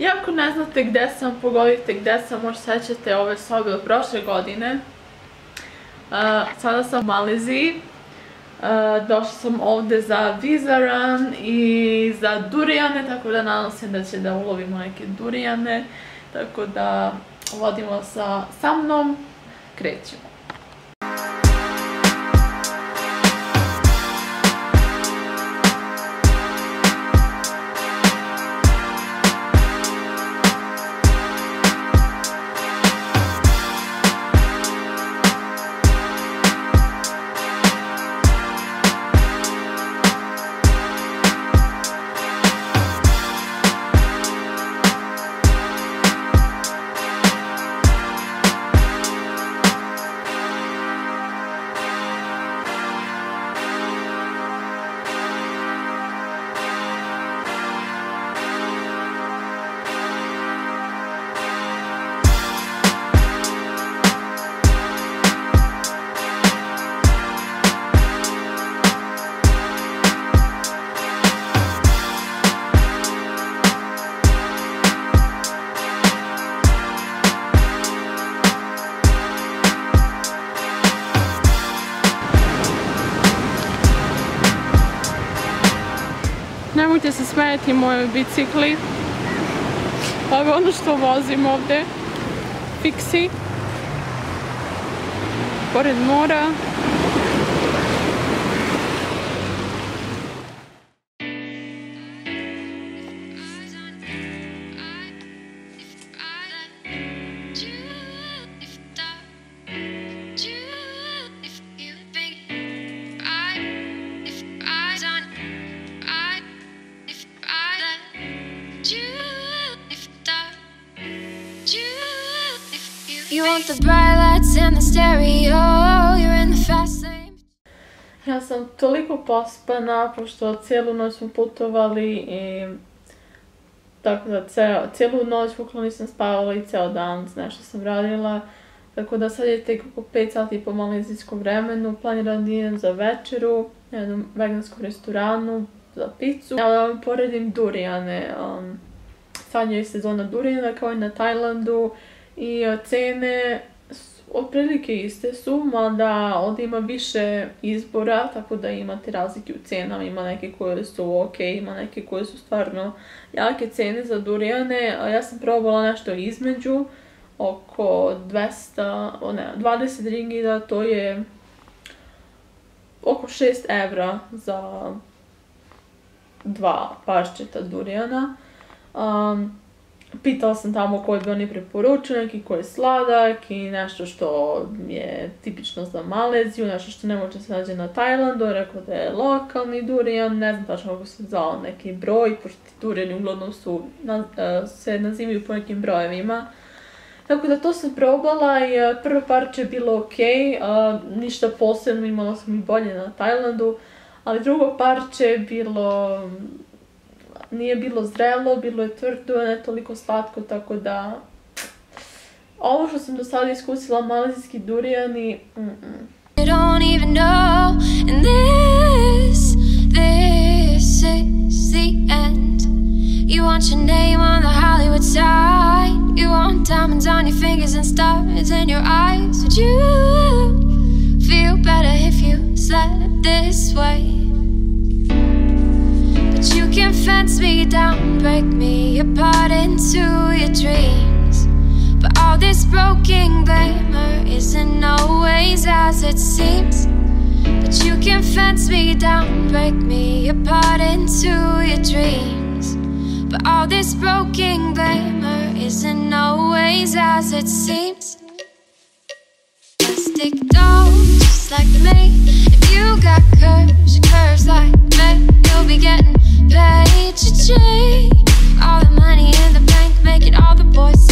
Iako ne znate gde sam, pogodite gde sam, možda sećate ove sobe od prošle godine. Uh, sada sam u Maleziji. Uh, došla sam ovde za vizaran i za durijane, tako da nadam se da će da ulovimo neke durijane. Tako da vodimo sa, sa mnom, krećemo. Nemojte se smijeti moje bicikli. Ovo je ono što vozim ovde. Fixi. Pored mora. Ja sam toliko pospana, pošto cijelu noć smo putovali i tako da ceo, cijelu noć bukvalno nisam spavala i ceo dan nešto sam radila. Tako da sad je tek oko 5 sati po malezijskom vremenu, planiram da idem za večeru, u jednom veganskom restoranu, za picu. Ja da vam poredim durijane, um, sad je sezona durijana kao i na Tajlandu i eh, cene otprilike iste su, mada ovdje ima više izbora, tako da imate razlike u cenama, ima neke koje su ok, ima neke koje su stvarno jake cene za durijane, a ja sam probala nešto između, oko 200, o ne, 20 ringida, to je oko 6 evra za dva paščeta durijana. Um, pitala sam tamo koji bi oni preporučili, neki koji je sladak i nešto što je tipično za Maleziju, nešto što ne može se nađe na Tajlandu, rekao da je lokalni durijan, ne znam tačno kako se zvao neki broj, pošto ti durijani uglavnom su, na, e, se nazivaju po nekim brojevima. Tako da to sam probala i e, prvo parče je bilo okej, okay, ništa posebno, imala sam i bolje na Tajlandu, ali drugo parče je bilo nije bilo zrelo, bilo je tvrdo, ne toliko slatko, tako da... Ovo što sam do sada iskusila, malezijski durijani... Mm -mm. Don't even know, and this, this is the end. You want your name on the Hollywood sign. You want diamonds on your fingers and stars in your eyes. Would you feel better if you slept this way? But you can fence me down, break me apart into your dreams. But all this broken glamour isn't always as it seems. But you can fence me down, break me apart into your dreams. But all this broken glamour isn't always as it seems. Plastic dolls, just like me. If you got curves, curves like me, you'll be getting pay to change all the money in the bank, making all the boys.